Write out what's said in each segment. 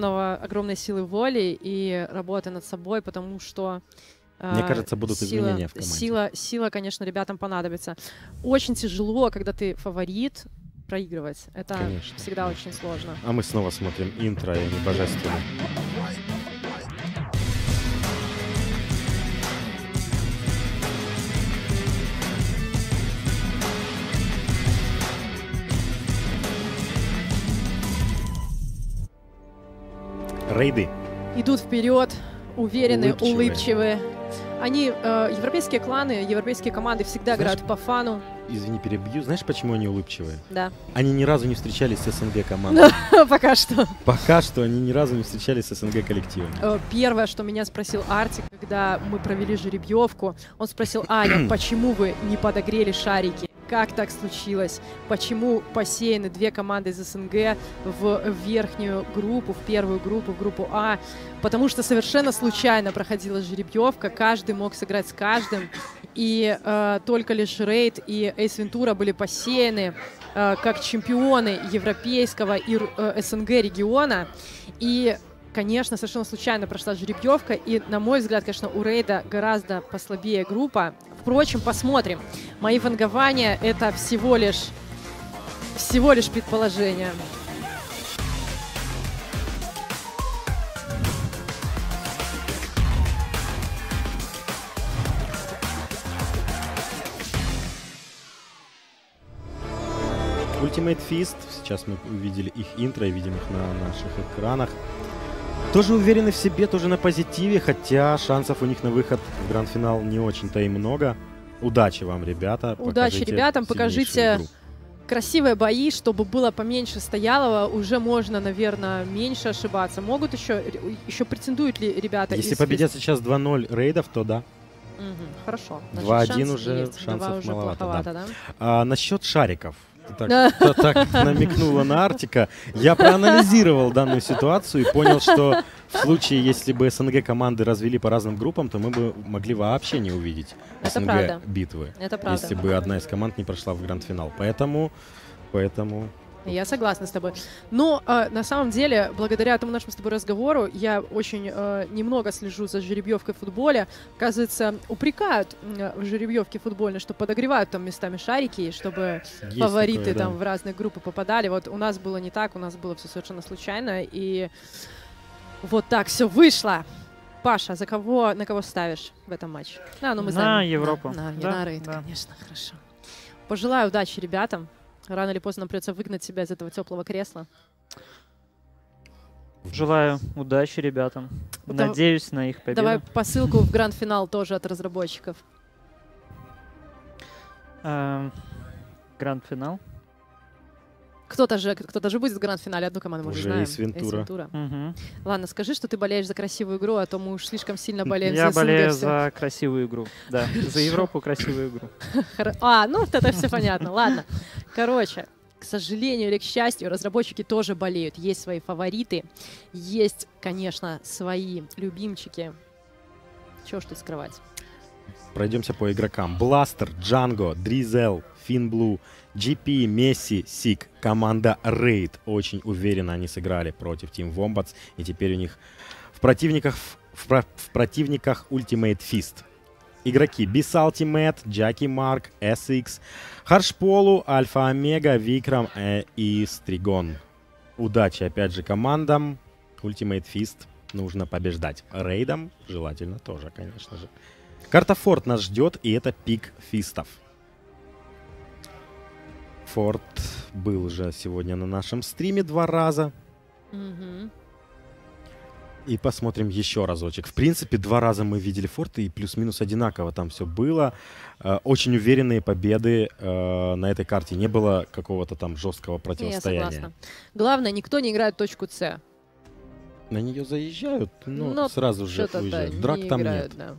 огромного, огромной силы воли и работы над собой, потому что Мне а, кажется, будут сила, изменения в команде. Сила, сила, конечно, ребятам понадобится. Очень тяжело, когда ты фаворит, проигрывать. Это Конечно. всегда очень сложно. А мы снова смотрим интро, и они божественные. Рейды. Идут вперед, уверенные, Улыбчивые. улыбчивые. Они, э, европейские кланы, европейские команды всегда Знаешь- играют по фану. Извини, перебью. Знаешь, почему они улыбчивые? Да, Они ни разу не встречались с СНГ командой. пока что. Пока что они ни разу не встречались с СНГ коллективами. Э, Первое, что меня спросил Артик, когда мы провели жеребьевку, он спросил, Аня, почему вы не подогрели шарики? Как так случилось? Почему посеяны две команды из СНГ в верхнюю группу, в первую группу, в группу А? Потому что совершенно случайно проходила жеребьевка, каждый мог сыграть с каждым, и э, только лишь Рейд и Эйс Вентура были посеяны э, как чемпионы европейского и э, СНГ региона. И Конечно, совершенно случайно прошла жеребьевка, и, на мой взгляд, конечно, у Рейда гораздо послабее группа. Впрочем, посмотрим. Мои вангования — это всего лишь, всего лишь предположение. Ultimate Fist. Сейчас мы увидели их интро и видим их на наших экранах. Тоже уверены в себе, тоже на позитиве, хотя шансов у них на выход в гранд-финал не очень-то и много. Удачи вам, ребята. Удачи Покажите ребятам, покажите игру. Красивые бои, чтобы было поменьше стоялого, уже можно, наверное, меньше ошибаться. Могут еще, еще претендуют ли ребята? Если из- победят сейчас 2-0 рейдов, то да. Мгм, хорошо. 2-1 шансы уже есть. шансов маловато, да. да? А насчет шариков. Так, так намекнула на Артика. Я проанализировал данную ситуацию и понял, что в случае, если бы СНГ команды развели по разным группам, то мы бы могли вообще не увидеть Это правда. СНГ битвы, Это правда. если бы одна из команд не прошла в гранд-финал. Поэтому, поэтому Я согласна с тобой. Но э, на самом деле, благодаря этому нашему с тобой разговору, я очень э, немного слежу за жеребьевкой в футболе. Оказывается, упрекают м, в жеребьевке футбольной, что подогревают там местами шарики, чтобы есть фавориты такое, да. там в разные группы попадали. Вот у нас было не так, у нас было все совершенно случайно. И вот так все вышло. Паша, за кого, на кого ставишь в этом матче? А, ну мы На знаем. Европу. На, на, Да, на Рейд, да. конечно, хорошо. Пожелаю удачи ребятам. Рано или поздно нам придется выгнать себя из этого теплого кресла. Желаю удачи ребятам. Вот дав- Надеюсь на их победу. Давай посылку в гранд-финал тоже от разработчиков. Эм, Гранд-финал. Кто-то же, кто-то же будет в гранд-финале, одну команду мы уже Уже знаем. Эйс Вентура. Вентура. Мгм. Ладно, скажи, что ты болеешь за красивую игру, а то мы уж слишком сильно болеем Я за СНГ болею за красивую игру. Да, за Европу красивую игру. А, ну это все понятно. Ладно. Короче, к сожалению или к счастью, разработчики тоже болеют. Есть свои фавориты, есть, конечно, свои любимчики. Чего ж тут скрывать? Пройдемся по игрокам. Бластер, Джанго, Дризел, Финблу, GP, Месси, Сик. Команда Рейд. Очень уверенно они сыграли против Team Wombats. И теперь у них в противниках, в, про- в противниках Ultimate Fist. Игроки Bis Ultimate, Джаки Марк, SX, Харшполу, Альфа Омега, Викрам э, и Стригон. Удачи опять же командам. Ultimate Fist нужно побеждать. Рейдам желательно тоже, конечно же. Карта Форт нас ждет, и это пик фистов. Форт был уже сегодня на нашем стриме два раза. Мгм. И посмотрим еще разочек. В принципе, два раза мы видели Форт, и плюс-минус одинаково там все было. Э, Очень уверенные победы э, на этой карте. Не было какого-то там жесткого Я противостояния. согласна. Главное, никто не играет точку С. На нее заезжают, но Но сразу же Что-то, да, уезжают. Драк там играют, нет. да.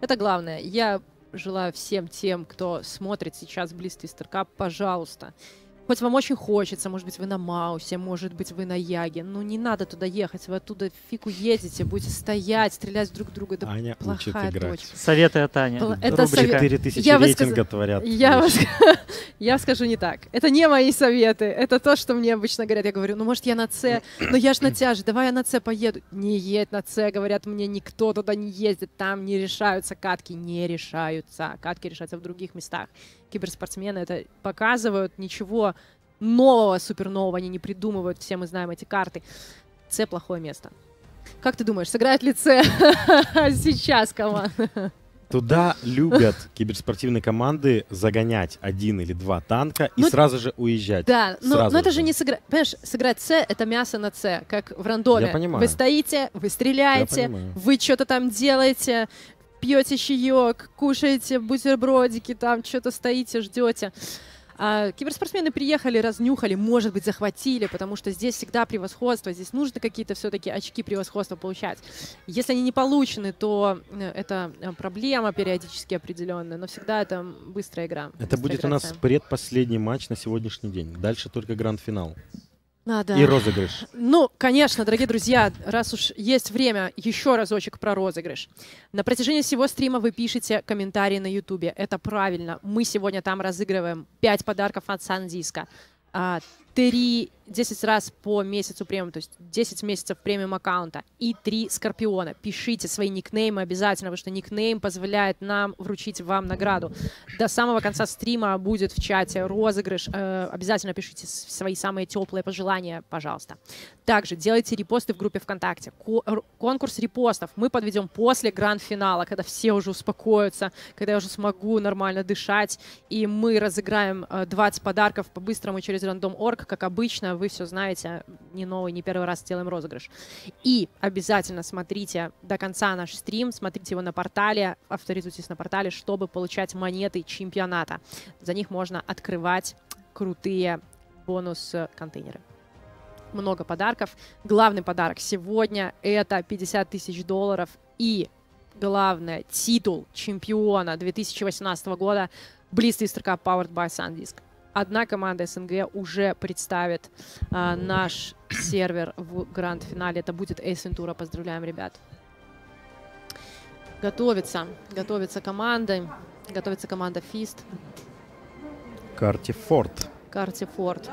Это главное. Я желаю всем тем, кто смотрит сейчас Близ Твистер Кап, пожалуйста, Хоть вам очень хочется, может быть, вы на Маусе, может быть, вы на Яге, ну не надо туда ехать, вы оттуда фиг уедете, будете стоять, стрелять друг в друга. Это Аня учит плохая играть. точка. Советы от Ани. Пла- это Рубрика. совет- 4000 Я рейтинга творят. Я, вас- я скажу не так. Это не мои советы. Это то, что мне обычно говорят. Я говорю, ну, может, я на С, но я ж на тяже, давай я на С поеду. Не едь на С, говорят мне, никто туда не ездит, там не решаются катки, не решаются. Катки решаются в других местах. Киберспортсмены это показывают, ничего нового, супернового они не придумывают, все мы знаем эти карты. С плохое место. Как ты думаешь, сыграет ли С сейчас команда? Туда любят киберспортивные команды загонять один или два танка и Ну, сразу же уезжать. Да, но, Сразу но это же. же не сыграть. Понимаешь, сыграть С это мясо на С, как в рандоме. Я понимаю. Вы стоите, вы стреляете, вы что-то там делаете, пьете чаек, кушаете бутербродики, там что-то стоите, ждете. А киберспортсмены приехали, разнюхали, может быть, захватили, потому что здесь всегда превосходство, здесь нужно какие-то все-таки очки превосходства получать. Если они не получены, то э, это э, проблема периодически определенная, но всегда это быстрая игра. Это быстрая будет у нас предпоследний матч на сегодняшний день. Дальше только гранд-финал. Да. И розыгрыш. Ну, конечно, дорогие друзья, раз уж есть время, еще разочек про розыгрыш. На протяжении всего стрима вы пишете комментарии на Ютубе. Это правильно. Мы сегодня там разыгрываем 5 подарков от Сандиска. 3, 10 раз по месяцу премиум, то есть 10 месяцев премиум аккаунта и 3 скорпиона. Пишите свои никнеймы обязательно, потому что никнейм позволяет нам вручить вам награду. До самого конца стрима будет в чате розыгрыш. Э, обязательно пишите свои самые теплые пожелания, пожалуйста. Также делайте репосты в группе ВКонтакте. Ко- конкурс репостов мы подведем после гранд-финала, когда все уже успокоятся, когда я уже смогу нормально дышать. И мы разыграем э, 20 подарков по-быстрому через рандом.орг. Как обычно, вы все знаете, не новый, не первый раз делаем розыгрыш. И обязательно смотрите до конца наш стрим, смотрите его на портале, авторизуйтесь на портале, чтобы получать монеты чемпионата. За них можно открывать крутые бонус-контейнеры много подарков. Главный подарок сегодня это 50 тысяч долларов и главное титул чемпиона 2018 года Blitz Twister Cup Powered by SanDisk. Одна команда СНГ уже представит а, наш сервер в гранд-финале. Это будет Ace Ventura. Поздравляем, ребят. Готовится. Готовится команда. Готовится команда Фист. Карте Форд. карте Форд.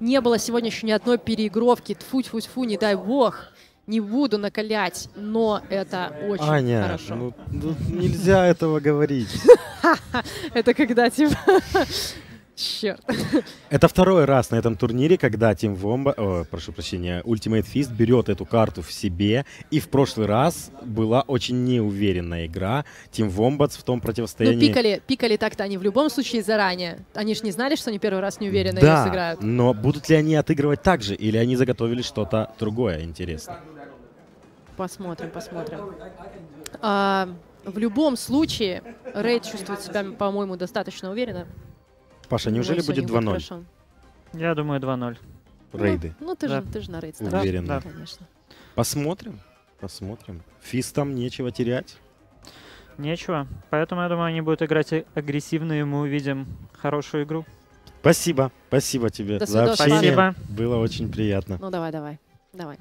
Не было сегодня еще ни одной переигровки. тфу тьфу тьфу не дай бог. Не буду накалять, но это очень Аня, хорошо. ну, ну, нельзя этого говорить. Это когда типа... Черт. Это второй раз на этом турнире, когда Team Womba, о, прошу прощения, Ultimate Fist берет эту карту в себе. И в прошлый раз была очень неуверенная игра. Team Wombats в том Ну, противостоянии. пикали, пикали так-то они в любом случае заранее. Они же не знали, что они первый раз неуверенно да, ее сыграют. но будут ли они отыгрывать так же, или они заготовили что-то другое интересное? Посмотрим, посмотрим. А, в любом случае, Рейд чувствует себя, по-моему, достаточно уверенно. Паша, неужели будет не 2-0 хорошо. Я думаю 2-0. рейды? Ну, ну, ты, Да. же, ты же на рейд Да. ставишь. Уверенно. Конечно. Посмотрим. Посмотрим. Фистам нечего терять. Нечего. Поэтому, я думаю, они будут играть агрессивно, и мы увидим хорошую игру. Спасибо. Спасибо тебе До за свидос, общение. Спасибо. Было очень приятно. Ну, давай, давай. Давай.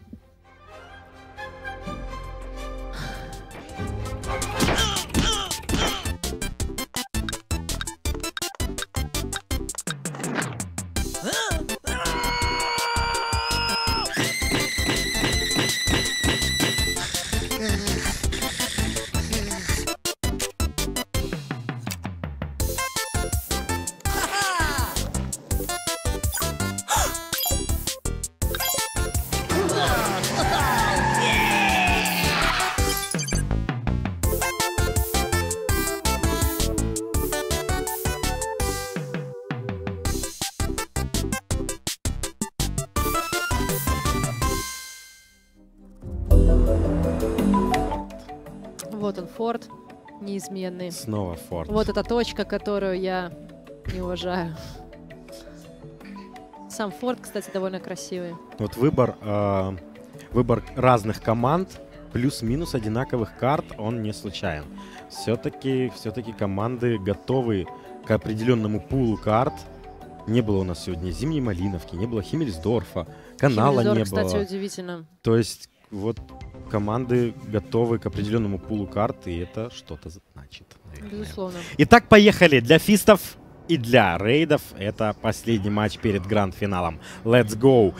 Неизменный. Снова Форд. Вот эта точка, которую я не уважаю. Сам Форд, кстати, довольно красивый. Вот выбор, э, выбор разных команд плюс-минус одинаковых карт, он не случайен. Все-таки все команды готовы к определенному пулу карт Не было у нас сегодня Зимней Малиновки, не было Химмельсдорфа, канала Химмельсдорф, не кстати, было. удивительно. То есть вот команды готовы к определенному пулу карт, и это что-то значит. наверное. Безусловно. Итак, поехали. Для фистов и для рейдов это последний матч перед гранд-финалом. Let's go!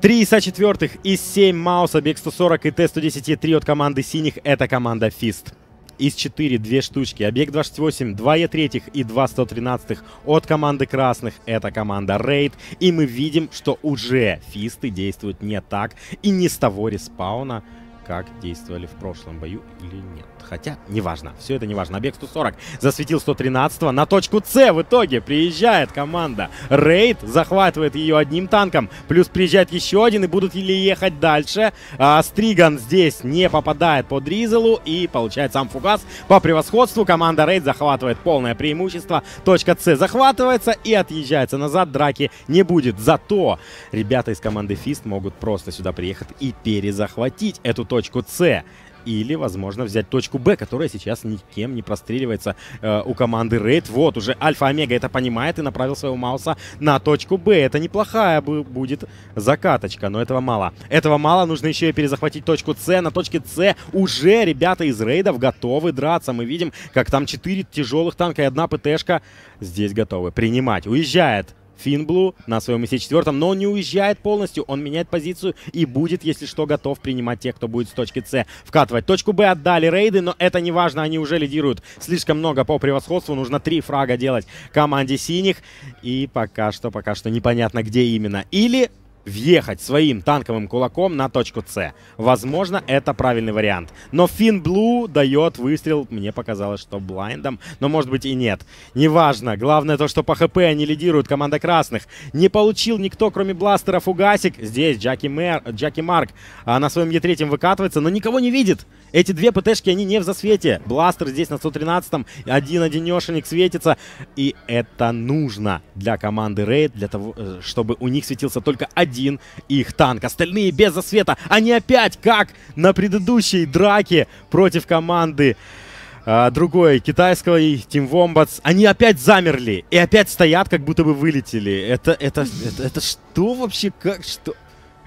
Три ИСа четвертых из 7 Мауса, Бег 140 и Т-110 3 от команды синих. Это команда Фист. Из 4 две штучки. Объект 28, 2 Е третьих и 2 113 от команды красных. Это команда Рейд. И мы видим, что уже фисты действуют не так и не с того респауна, как действовали в прошлом бою или нет. Хотя, неважно, все это неважно. Объект 140 засветил 113 на точку С. В итоге приезжает команда Рейд, захватывает ее одним танком, плюс приезжает еще один и будут ли ехать дальше. А, Стриган здесь не попадает по Дризелу и получает сам фугас по превосходству. Команда Рейд захватывает полное преимущество. Точка С захватывается и отъезжается назад. Драки не будет. Зато ребята из команды Фист могут просто сюда приехать и перезахватить эту точку С. Или, возможно, взять точку Б, которая сейчас никем не простреливается э, у команды Рейд. Вот, уже Альфа-Омега это понимает и направил своего Мауса на точку Б. Это неплохая бу- будет закаточка, но этого мало. Этого мало, нужно еще и перезахватить точку С. На точке С уже ребята из Рейдов готовы драться. Мы видим, как там 4 тяжелых танка и одна ПТшка здесь готовы принимать. Уезжает Финблу на своем ИС-4, но он не уезжает полностью, он меняет позицию и будет, если что, готов принимать тех, кто будет с точки С вкатывать. Точку Б отдали рейды, но это не важно, они уже лидируют слишком много по превосходству, нужно три фрага делать команде синих, и пока что, пока что непонятно, где именно. Или въехать своим танковым кулаком на точку С. Возможно, это правильный вариант. Но Фин Блу дает выстрел, мне показалось, что блайндом, но может быть и нет. Неважно, главное то, что по ХП они лидируют, команда красных. Не получил никто, кроме бластера, фугасик. Здесь Джаки, Мэр, Джаки Марк а, на своем Е3 выкатывается, но никого не видит. Эти две ПТшки, они не в засвете. Бластер здесь на 113-м, один-одинешенек светится. И это нужно для команды Рейд, для того, э, чтобы у них светился только один их танк. Остальные без засвета. Они опять, как на предыдущей драке против команды а, другой китайского Team Wombats, они опять замерли и опять стоят, как будто бы вылетели. Это, это, это, это что вообще, как, что?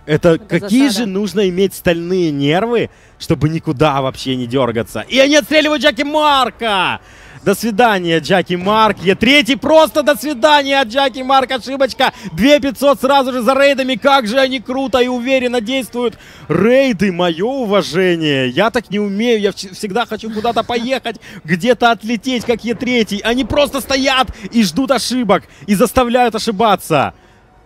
Это, Это какие засада. же нужно иметь стальные нервы, чтобы никуда вообще не дергаться. И они отстреливают Джаки Марка! До свидания, Джаки Марк. Е третий просто до свидания, Джаки Марк. Ошибочка. 2500 сразу же за рейдами. Как же они круто и уверенно действуют. Рейды, мое уважение. Я так не умею. Я вс- всегда хочу куда-то поехать, где-то отлететь, как Е третий. Они просто стоят и ждут ошибок. И заставляют ошибаться.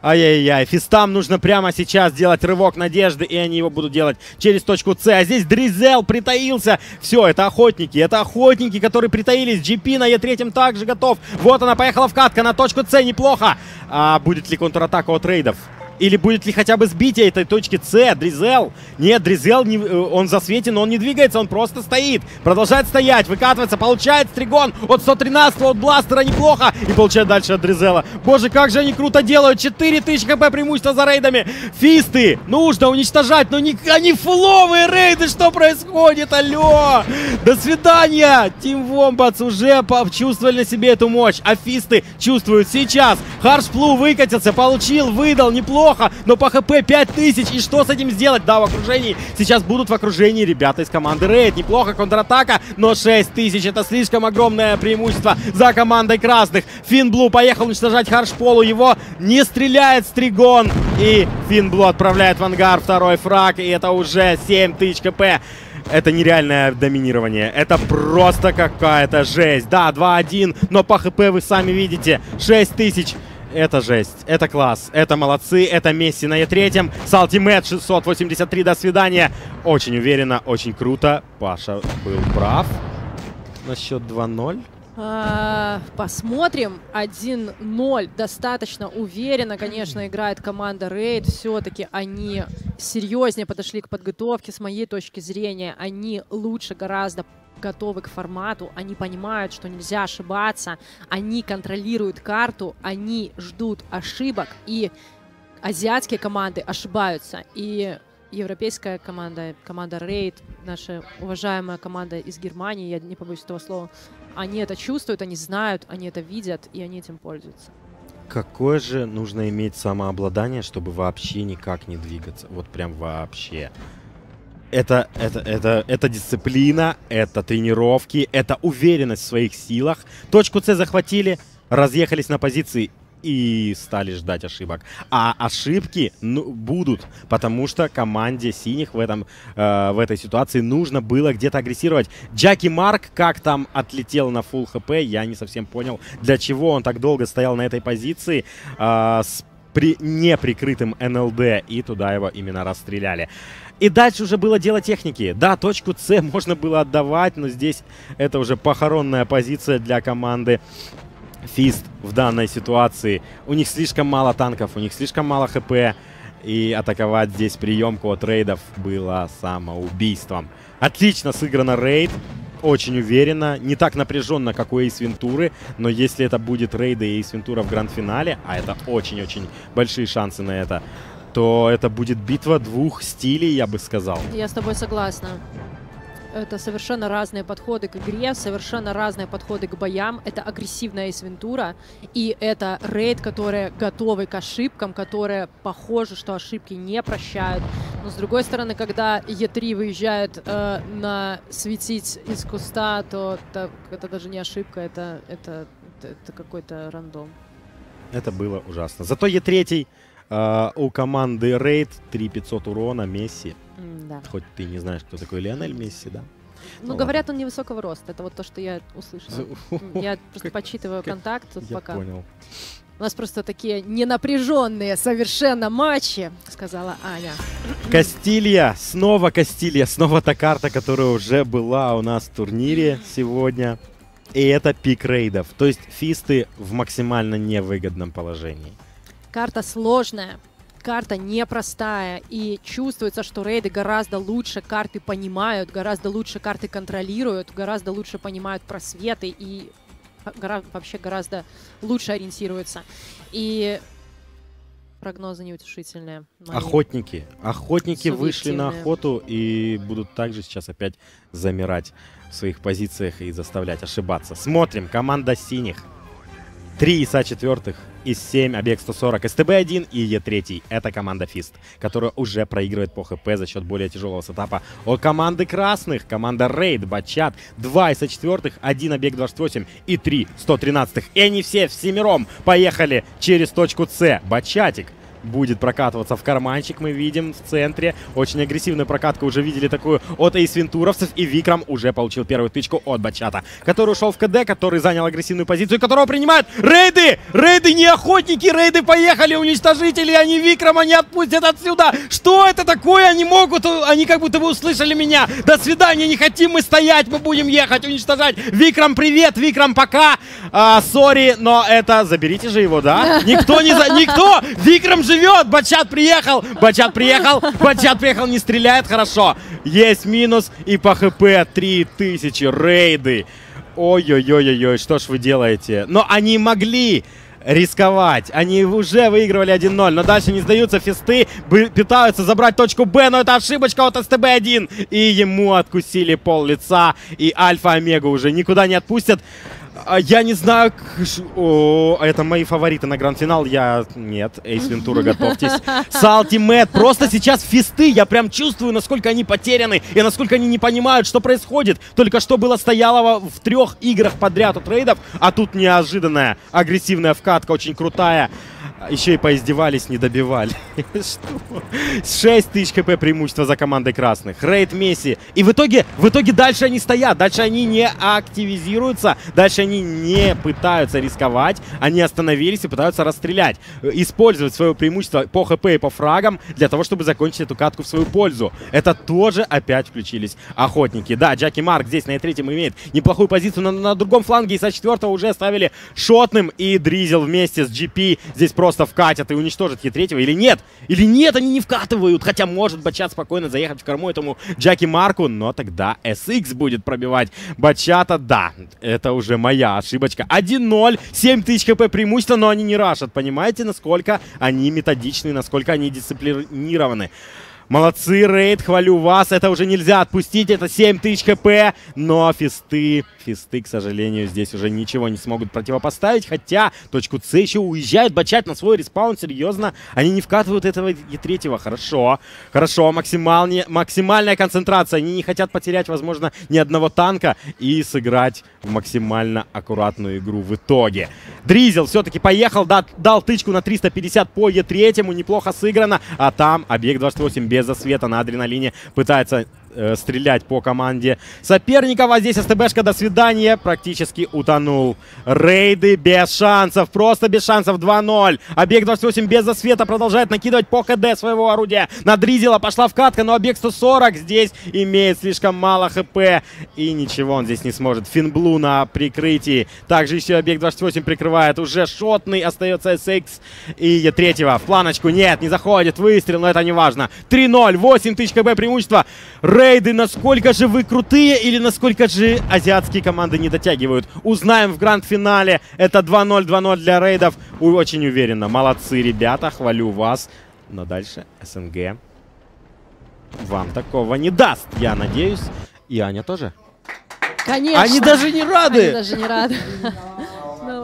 Ай-яй-яй, фистам нужно прямо сейчас делать рывок надежды, и они его будут делать через точку С. А здесь Дризел притаился. Все, это охотники, это охотники, которые притаились. GP на Е3 также готов. Вот она поехала вкатка на точку С, неплохо. А будет ли контратака от рейдов? Или будет ли хотя бы сбитие этой точки С? Дризел? Нет, Дризел, не, э, он засветен, но он не двигается, он просто стоит. Продолжает стоять, выкатывается, получает стригон от 113 от бластера, неплохо. И получает дальше от Дризела. Боже, как же они круто делают. 4000 хп преимущество за рейдами. Фисты нужно уничтожать, но не, они фуловые рейды, что происходит? Алло! До свидания! Тим Вомбатс уже почувствовали на себе эту мощь, а фисты чувствуют сейчас. Харшплу выкатился, получил, выдал, неплохо, но по хп 5000, и что с этим сделать? Да, в окружении, сейчас будут в окружении ребята из команды Рейд, неплохо, контратака, но 6000 это слишком огромное преимущество за командой красных. Финблу поехал уничтожать Харшполу, его не стреляет Стригон, и Финблу отправляет в ангар второй фраг, и это уже 7000 кп. Это нереальное доминирование. Это просто какая-то жесть. Да, 2-1, но по хп вы сами видите. 6000. Это жесть. Это класс. Это молодцы. Это Месси на Е3. Салтимет 683. До свидания. Очень уверенно, очень круто. Паша был прав. На счет 2-0. А, посмотрим. 1-0. Достаточно уверенно, конечно, играет команда Рейд. Все-таки они серьезнее подошли к подготовке. С моей точки зрения, они лучше гораздо готовы к формату, они понимают, что нельзя ошибаться, они контролируют карту, они ждут ошибок, и азиатские команды ошибаются. И европейская команда, команда Рейд, наша уважаемая команда из Германии, я не побоюсь этого слова, они это чувствуют, они знают, они это видят, и они этим пользуются. какое же нужно иметь самообладание, чтобы вообще никак не двигаться? Вот прям вообще. Это, это, это, это дисциплина, это тренировки, это уверенность в своих силах. Точку С захватили, разъехались на позиции и стали ждать ошибок. А ошибки ну, будут, потому что команде синих в, этом, э, в этой ситуации нужно было где-то агрессировать. Джаки Марк, как там отлетел на full хп, я не совсем понял, для чего он так долго стоял на этой позиции э, с при неприкрытым НЛД, и туда его именно расстреляли. И дальше уже было дело техники. Да, точку С можно было отдавать, но здесь это уже похоронная позиция для команды Фист в данной ситуации. У них слишком мало танков, у них слишком мало хп. И атаковать здесь приемку от рейдов было самоубийством. Отлично сыграно рейд. Очень уверенно. Не так напряженно, как у Эйс Вентуры. Но если это будет рейды Эйс Вентура в гранд-финале, а это очень-очень большие шансы на это, то это будет битва двух стилей, я бы сказал. Я с тобой согласна. Это совершенно разные подходы к игре, совершенно разные подходы к боям. Это агрессивная Эйс и это рейд, которые готовы к ошибкам, которые похожи, что ошибки не прощают. Но с другой стороны, когда Е3 выезжает э, на светить из куста, то это, это даже не ошибка, это, это, это, это какой-то рандом. Это было ужасно. Зато Е3 э, у команды Рейд 3500 урона, Месси да. Хоть ты не знаешь, кто такой Лионель Месси, да? Ну, ну говорят, он невысокого роста. Это вот то, что я услышала. Я просто подсчитываю контакт тут я пока. понял. У нас просто такие ненапряженные совершенно матчи, сказала Аня. Кастилья, снова Кастилья, снова та карта, которая уже была у нас в турнире сегодня. И это пик рейдов. То есть фисты в максимально невыгодном положении. Карта сложная, карта непростая, и чувствуется, что рейды гораздо лучше карты понимают, гораздо лучше карты контролируют, гораздо лучше понимают просветы и гора вообще гораздо лучше ориентируются. И прогнозы неутешительные. Мои. Охотники. Охотники вышли на охоту и будут также сейчас опять замирать в своих позициях и заставлять ошибаться. Смотрим. Команда синих. Три ИСа четвертых из 7 объект 140 СТБ-1 и Е3. Это команда Фист, которая уже проигрывает по ХП за счет более тяжелого сетапа. От команды красных, команда Рейд, Батчат, 2 ИСа четвертых, 1 объект 28 и 3 113 И они все в семером поехали через точку С. Батчатик будет прокатываться в карманчик, мы видим в центре. Очень агрессивная прокатка, уже видели такую от эйсвентуровцев. И Викрам уже получил первую тычку от Бачата, который ушел в КД, который занял агрессивную позицию, которого принимают рейды! Рейды не охотники, рейды поехали, уничтожители, они Викрама не отпустят отсюда! Что это такое? Они могут, они как будто бы услышали меня. До свидания, не хотим мы стоять, мы будем ехать, уничтожать. Викрам, привет, Викрам, пока. А, сори, но это, заберите же его, да? Никто не за... Никто! Викрам живет! Бачат приехал! Бачат приехал! Бачат приехал, не стреляет, хорошо. Есть минус и по хп 3000 рейды. Ой-ой-ой-ой, что ж вы делаете? Но они могли рисковать. Они уже выигрывали 1-0, но дальше не сдаются. Фисты пытаются забрать точку Б, но это ошибочка от СТБ-1. И ему откусили пол лица. И Альфа-Омега уже никуда не отпустят. А, я не знаю, О, это мои фавориты на гранд-финал. Я... Нет, Эйс Вентура, готовьтесь. Салти Мэтт, просто сейчас фисты. Я прям чувствую, насколько они потеряны и насколько они не понимают, что происходит. Только что было стояло в трех играх подряд у трейдов, а тут неожиданная агрессивная вкатка, очень крутая. Еще и поиздевались, не добивали. Что? 6 тысяч хп преимущества за командой красных. Рейд Месси. И в итоге, в итоге дальше они стоят. Дальше они не активизируются. Дальше они не пытаются рисковать. Они остановились и пытаются расстрелять. Использовать свое преимущество по хп и по фрагам для того, чтобы закончить эту катку в свою пользу. Это тоже опять включились охотники. Да, Джаки Марк здесь на третьем имеет неплохую позицию. Но на другом фланге и со четвертого уже оставили шотным. И Дризел вместе с GP здесь просто просто вкатят и уничтожат Е3 или нет? Или нет, они не вкатывают. Хотя может Бачат спокойно заехать в корму этому Джаки Марку, но тогда SX будет пробивать Бачата. Да, это уже моя ошибочка. 1-0, 7000 хп преимущество, но они не рашат. Понимаете, насколько они методичны, насколько они дисциплинированы. Молодцы, рейд, хвалю вас. Это уже нельзя отпустить. Это 7000 хп. Но фисты, фисты, к сожалению, здесь уже ничего не смогут противопоставить. Хотя точку С еще уезжают бачать на свой респаун. Серьезно, они не вкатывают этого и третьего. Хорошо, хорошо. Максимальная, максимальная концентрация. Они не хотят потерять, возможно, ни одного танка и сыграть в максимально аккуратную игру в итоге. Дризел все-таки поехал, дал, дал тычку на 350 по Е3. Неплохо сыграно. А там объект 28 без засвета на адреналине пытается э, стрелять по команде соперников. А здесь СТБшка до свидания практически утонул. Рейды без шансов, просто без шансов 2-0. Объект 28 без засвета продолжает накидывать по КД своего орудия. На Дризела пошла вкатка, но объект 140 здесь имеет слишком мало ХП. И ничего он здесь не сможет. Финблу на прикрытии. Также еще объект 28 прикрывает. Уже шотный остается SX. И третьего в планочку. Нет, не заходит. Выстрел, но это не важно. 3-0, 8 тысяч КБ преимущество. Рейды, насколько же вы крутые или насколько же азиатские команды не дотягивают? Узнаем в гранд-финале. Это 2-0, 2-0 для рейдов. Очень уверенно. Молодцы, ребята, хвалю вас. Но дальше СНГ вам такого не даст, я надеюсь. И Аня тоже. Конечно. Они даже не рады. Они даже не рады.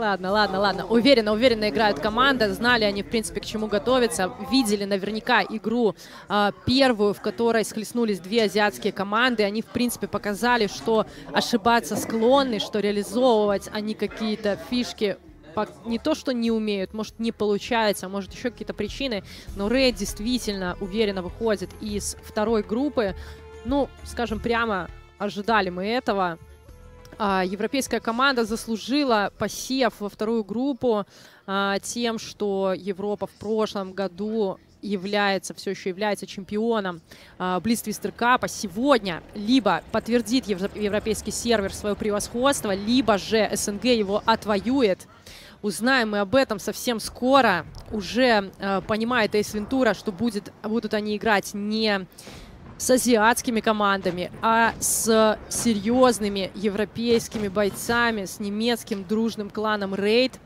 Ладно, ладно, ладно. Уверенно, уверенно играют команда. Знали они, в принципе, к чему готовиться. Видели наверняка игру э, первую, в которой схлестнулись две азиатские команды. Они, в принципе, показали, что ошибаться склонны, что реализовывать они какие-то фишки не то, что не умеют, может, не получается, может, еще какие-то причины, но Рейд действительно уверенно выходит из второй группы. Ну, скажем прямо, ожидали мы этого. А, европейская команда заслужила посев во вторую группу а, тем, что Европа в прошлом году является, все еще является чемпионом Блиствистер Капа, сегодня либо подтвердит европейский сервер свое превосходство, либо же СНГ его отвоюет. Узнаем мы об этом совсем скоро. Уже понимает Эйс Вентура, что будет, будут они играть не с азиатскими командами, а с серьезными европейскими бойцами, с немецким дружным кланом Рейд,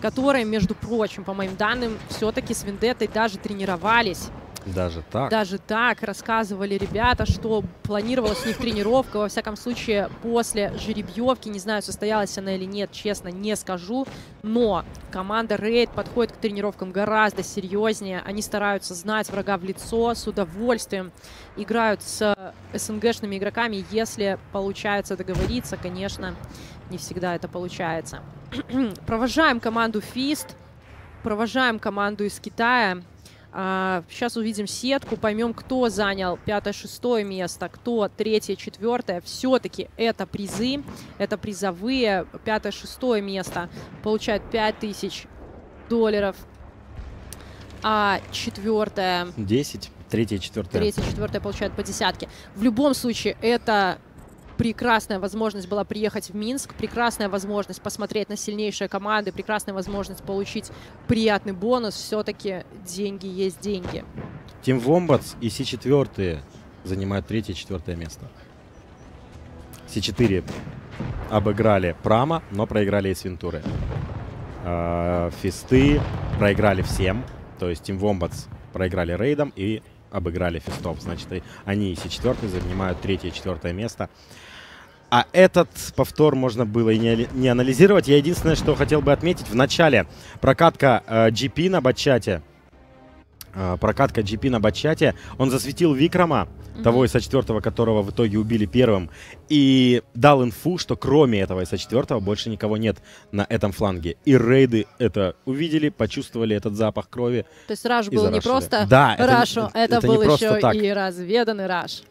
которые, между прочим, по моим данным, все-таки с Вендеттой даже тренировались. Даже так? Даже так рассказывали ребята, что планировалась у них тренировка. Во всяком случае, после жеребьевки, не знаю, состоялась она или нет, честно, не скажу. Но команда Рейд подходит к тренировкам гораздо серьезнее. Они стараются знать врага в лицо, с удовольствием играют с СНГшными игроками. Если получается договориться, конечно, не всегда это получается. Провожаем команду Фист, провожаем команду из Китая. А, сейчас увидим сетку, поймем, кто занял пятое-шестое место, кто третье-четвертое. Все-таки это призы, это призовые. Пятое-шестое место получает 5000 долларов, а четвертое... 10, третье, четвертое. Третье, четвертое получает по десятке. В любом случае, это прекрасная возможность была приехать в Минск, прекрасная возможность посмотреть на сильнейшие команды, прекрасная возможность получить приятный бонус. Все-таки деньги есть деньги. Тим Вомбатс и Си-4 занимают третье и четвертое место. Си-4 обыграли Прама, но проиграли из Вентуры. А, Фисты проиграли всем. То есть Тим Вомбатс проиграли рейдом и обыграли Фистов. Значит, они и Си-4 занимают третье и четвертое место. А этот повтор можно было и не, не анализировать. Я единственное, что хотел бы отметить, в начале прокатка э, GP на батчате, э, прокатка GP на батчате, он засветил Викрама, mm-hmm. того ИСа-4, которого в итоге убили первым, и дал инфу, что кроме этого ИСа-4 больше никого нет на этом фланге. И рейды это увидели, почувствовали этот запах крови. То есть раш был не просто да, рашу, это, это, это был еще так. и разведанный раш.